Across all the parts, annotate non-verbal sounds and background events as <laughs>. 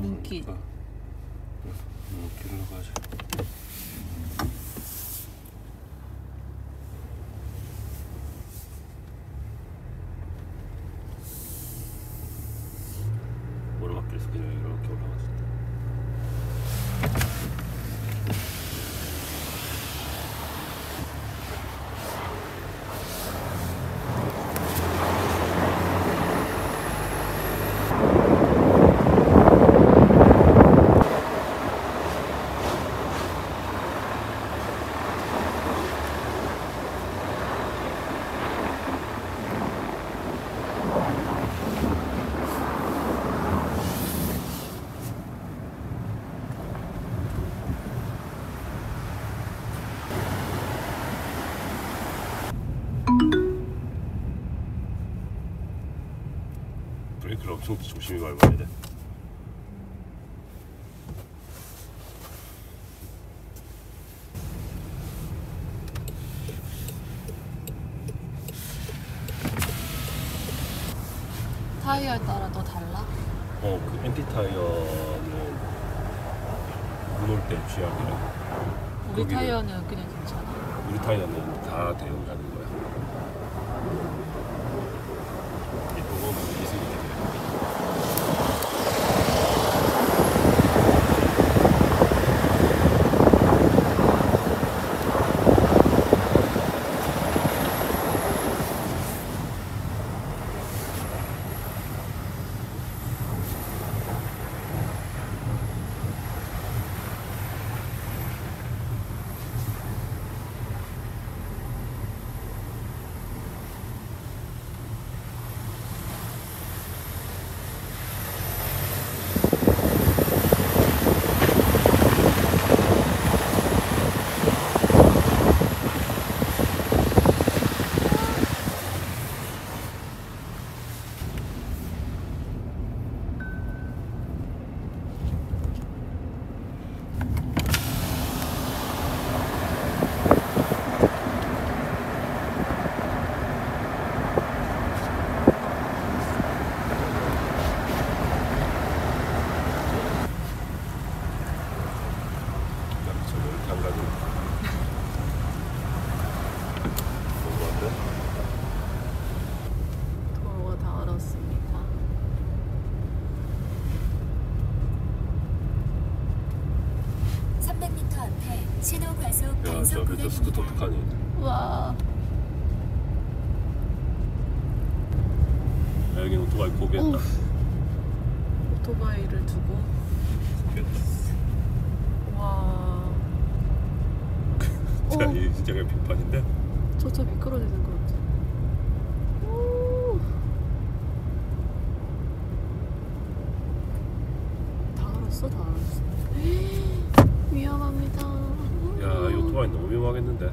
눈길로 가자. 오르막길에서 그냥 이렇게 올라가자. 브레이크를 엄청 조심히 밟아야 돼. 타이어에 따라 또 달라? 어, 그 엔티 타이어는 눈올 때 쥐약이래. 우리 거기는- 타이어는 그냥 괜찮아. 우리 타이어는 다 대응하는 거야. 이 보고는 이승이 돼. 저거 이렇게 안 가지고. 너무 안 돼? 도로가 다 얼었습니다. 앞에 신호 과속 야, 단속 저기 저 스쿠터 구간입니다. 북한이. 와, 야, 여기는 오토바이 포기했다. 오. 오토바이를 두고 포기했다. 와. <laughs> 이 진짜 그냥 빙판인데? 저저 미끄러지는 것 같아. 다 다. 위험합니다. <gasps> 야, 이 오토바이 너무 위험하겠는데?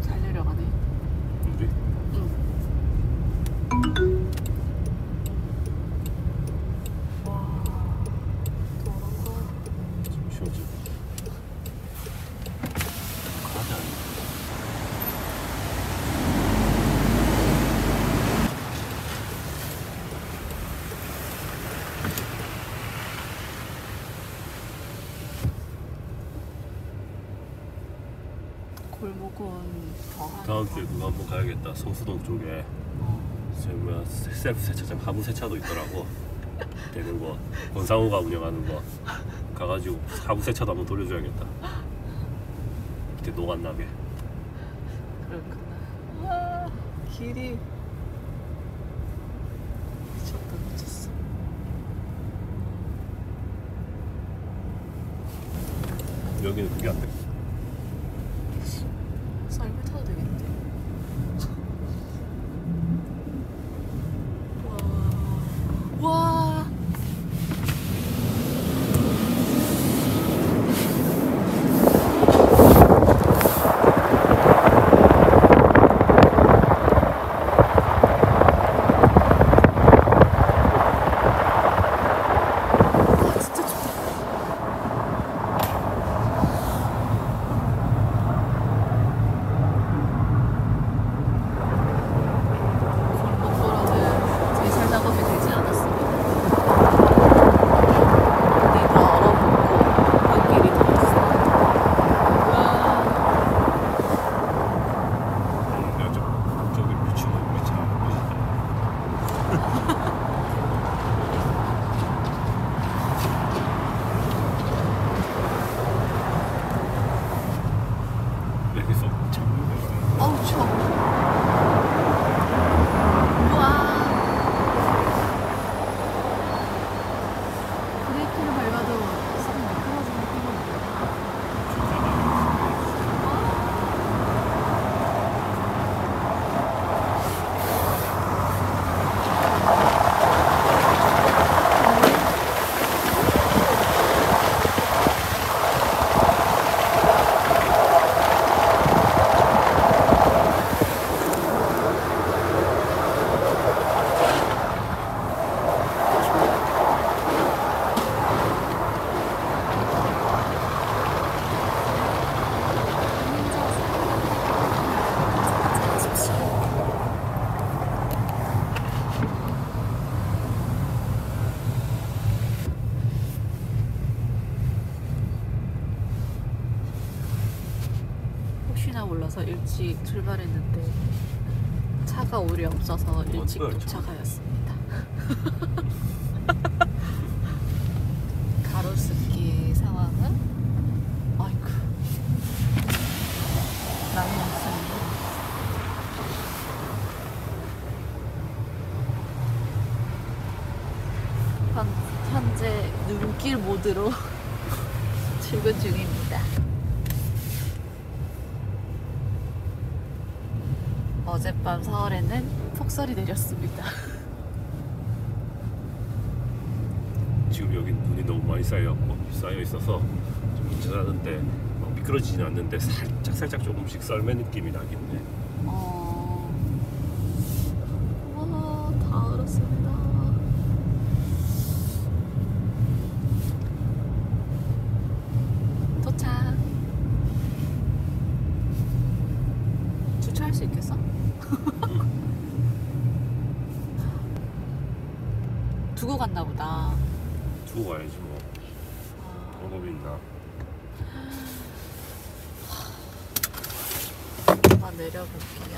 잘 내려가네. 우리? 응. 와, 도로가 좀 쉬워지고. 가자. 골 목은 더 다음 거. 주에 그거 한번 가야겠다. 성수동 쪽에. 저 뭐야 셀프 세차장 하부 세차도 있더라고. <laughs> 되는 거. 권상우가 운영하는 거. 가가지고 하부 세차도 한번 돌려줘야겠다. 밑에 노안 나게. 그렇구나. 와, 길이 미쳤다 미쳤어. 여기는 그게 안 돼. 혹시나 몰라서 일찍 출발했는데 차가 오히려 없어서 일찍 어떡해, 도착하였습니다. <laughs> 가로수길 상황은 아이쿠 난리 났습니다. 현, 현재 눈길 모드로 <laughs> 출근 중입니다. 어젯밤 서울에는 폭설이 내렸습니다. 지금 여기 눈이 너무 많이 쌓여갖고 쌓여 있어서 좀 괜찮았는데 막 미끄러지진 않는데 살짝 살짝 조금씩 썰매 느낌이 나긴 해. 어... 와, 다 얼었습니다. 도착. 주차할 수 있겠어? 두고 갔나 보다. 두고 가야지 뭐 아, 방법이 있나? 한번 내려볼게요.